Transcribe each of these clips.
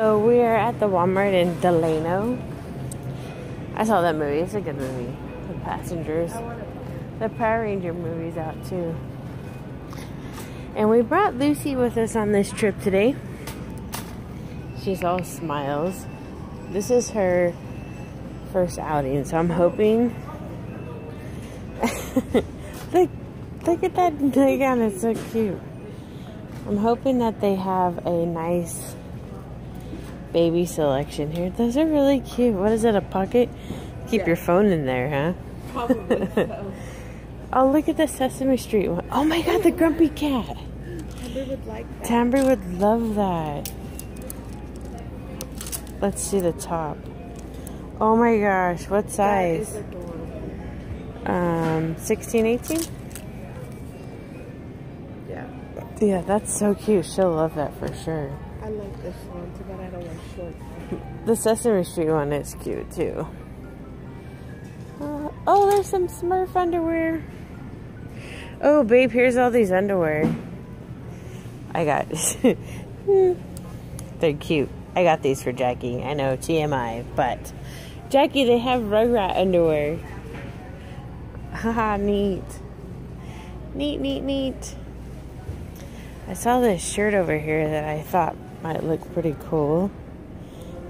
So we are at the Walmart in Delano. I saw that movie. It's a good movie. The Passengers. The Power Ranger movie's out too. And we brought Lucy with us on this trip today. She's all smiles. This is her first outing, so I'm hoping. look, look at that nightgown, it's so cute. I'm hoping that they have a nice baby selection here. Those are really cute. What is it, a pocket? Keep yeah. your phone in there, huh? Probably so. oh, look at the Sesame Street one. Oh my god, the Grumpy Cat. Tamber would like that. Tamber would love that. Let's see the top. Oh my gosh, what size? Um, 16, 18? Yeah. Yeah, that's so cute. She'll love that for sure. Like this one, too I don't want shorts. The Sesame Street one is cute too. Uh, oh, there's some Smurf underwear. Oh, babe, here's all these underwear. I got. They're cute. I got these for Jackie. I know, TMI, but Jackie, they have Rugrat underwear. Haha, neat. Neat, neat, neat. I saw this shirt over here that I thought might look pretty cool.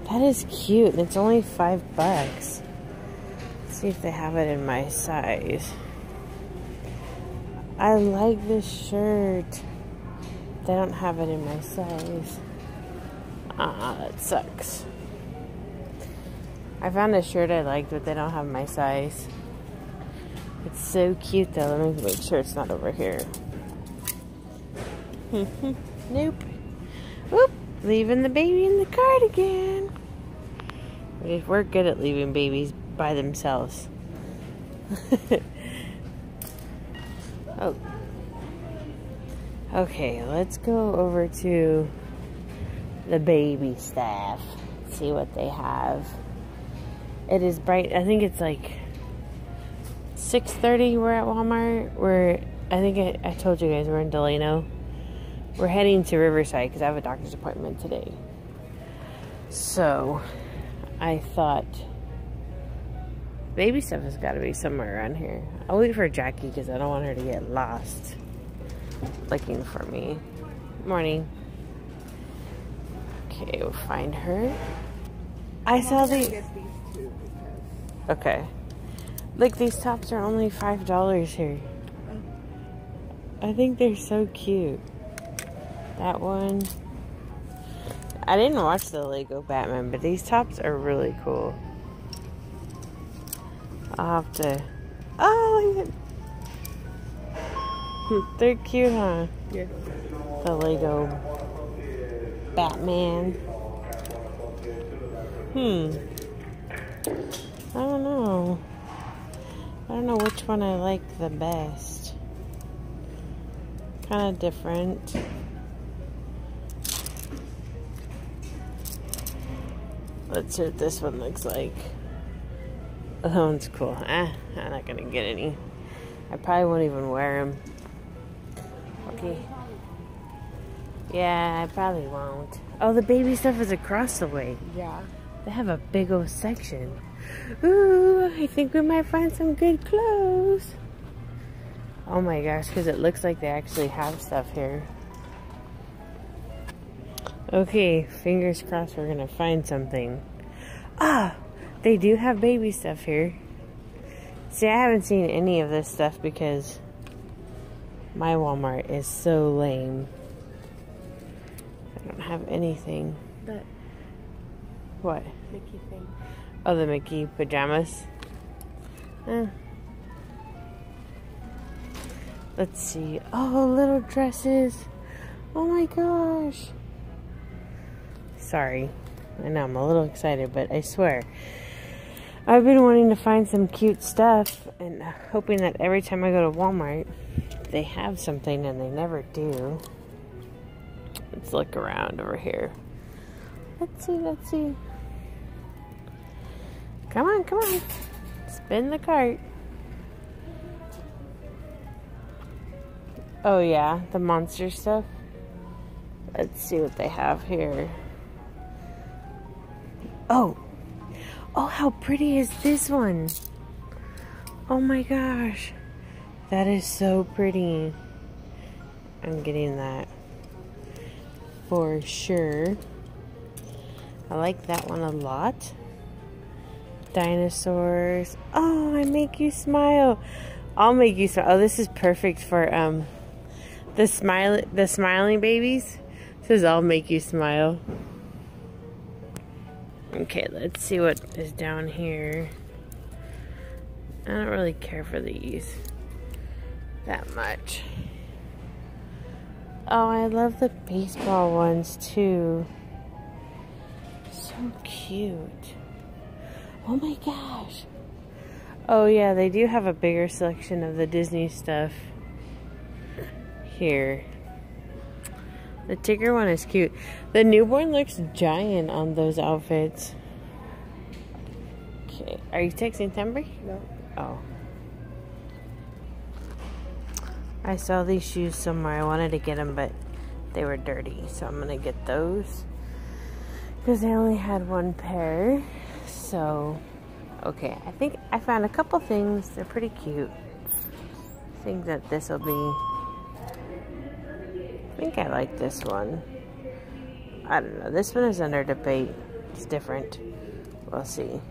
That is cute. and It's only five bucks. Let's see if they have it in my size. I like this shirt. They don't have it in my size. Ah, that sucks. I found a shirt I liked, but they don't have my size. It's so cute though. Let me make sure it's not over here. nope. Whoop. Leaving the baby in the cart again. We're good at leaving babies by themselves. oh. Okay, let's go over to the baby staff. See what they have. It is bright. I think it's like 6.30 we're at Walmart. We're, I think I, I told you guys we're in Delano. We're heading to Riverside because I have a doctor's appointment today. So, I thought baby stuff has got to be somewhere around here. I'll wait for Jackie because I don't want her to get lost looking for me. Morning. Okay, we'll find her. I saw the. Okay. Look, these tops are only $5 here. I think they're so cute. That one. I didn't watch the Lego Batman, but these tops are really cool. I'll have to. Oh, they're cute, huh? Yeah. The Lego Batman. Hmm. I don't know. I don't know which one I like the best. Kind of different. Let's see what this one looks like. that one's cool. Ah, I'm not gonna get any. I probably won't even wear them. Okay. Yeah, I probably won't. Oh, the baby stuff is across the way. Yeah. They have a big old section. Ooh, I think we might find some good clothes. Oh my gosh, because it looks like they actually have stuff here. Okay, fingers crossed we're gonna find something. Ah, they do have baby stuff here. See, I haven't seen any of this stuff because my Walmart is so lame. I don't have anything. But what? Mickey thing. Oh, the Mickey pajamas. Eh. Let's see. Oh, little dresses. Oh my gosh. Sorry. I know I'm a little excited, but I swear. I've been wanting to find some cute stuff and hoping that every time I go to Walmart, they have something and they never do. Let's look around over here. Let's see, let's see. Come on, come on. Spin the cart. Oh, yeah, the monster stuff. Let's see what they have here. Oh. Oh, how pretty is this one? Oh my gosh. That is so pretty. I'm getting that for sure. I like that one a lot. Dinosaurs. Oh, I make you smile. I'll make you smile. Oh, this is perfect for um the smile the smiling babies. This says I'll make you smile. Okay, let's see what is down here. I don't really care for these that much. Oh, I love the baseball ones too. So cute. Oh my gosh. Oh yeah, they do have a bigger selection of the Disney stuff here. The Tigger one is cute. The newborn looks giant on those outfits. Okay, are you texting Timber? No. Oh. I saw these shoes somewhere. I wanted to get them, but they were dirty. So I'm going to get those. Because I only had one pair. So, okay. I think I found a couple things. They're pretty cute. I think that this will be... I think I like this one. I don't know. This one is under debate. It's different. We'll see.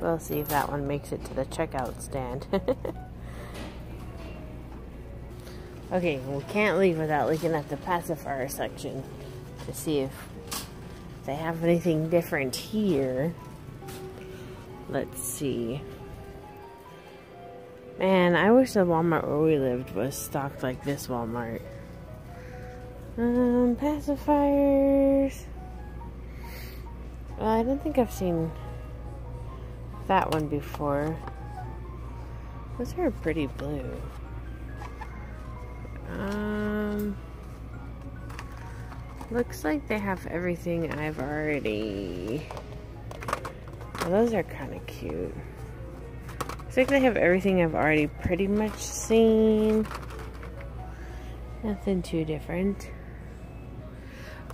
We'll see if that one makes it to the checkout stand. okay, we can't leave without looking at the pacifier section to see if they have anything different here. Let's see. Man, I wish the Walmart where we lived was stocked like this Walmart. Um, pacifiers. Well, I don't think I've seen that one before. Those are pretty blue. Um, looks like they have everything I've already. Well, those are kind of cute. Looks like they have everything I've already pretty much seen. Nothing too different.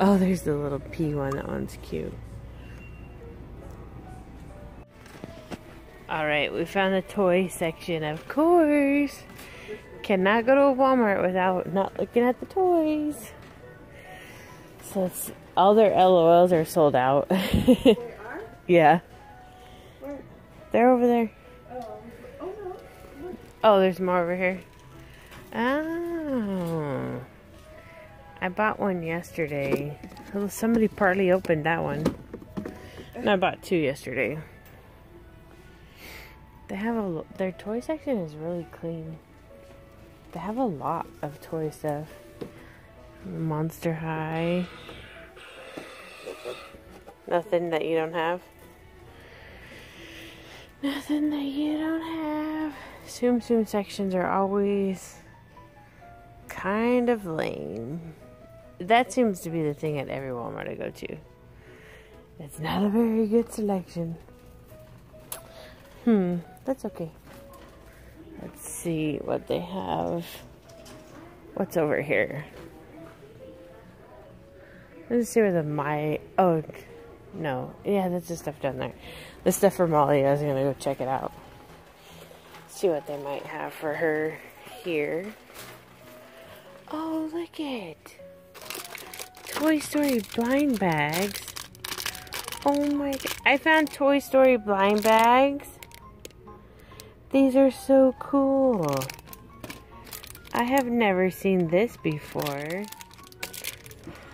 Oh, there's the little pea one. That one's cute. Alright, we found the toy section, of course. Cannot go to Walmart without not looking at the toys. So it's, all their LOLs are sold out. They are? yeah. Where? They're over there. Oh, oh no. Oh, there's more over here. Oh. I bought one yesterday. Somebody partly opened that one. And I bought two yesterday. They have a their toy section is really clean. They have a lot of toy stuff. Monster High. Nothing that you don't have. Nothing that you don't have. Zoom Zoom sections are always kind of lame. That seems to be the thing at every Walmart I go to. It's not a very good selection. Hmm, that's okay. Let's see what they have. What's over here? Let's see where the my oh no yeah that's the stuff down there. The stuff for Molly. I was gonna go check it out. See what they might have for her here. Oh look it! Toy Story blind bags. Oh my! I found Toy Story blind bags. These are so cool. I have never seen this before.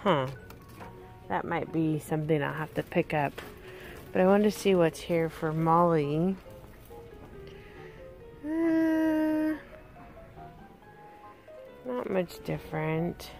Huh. That might be something I'll have to pick up. But I want to see what's here for Molly. Uh, not much different.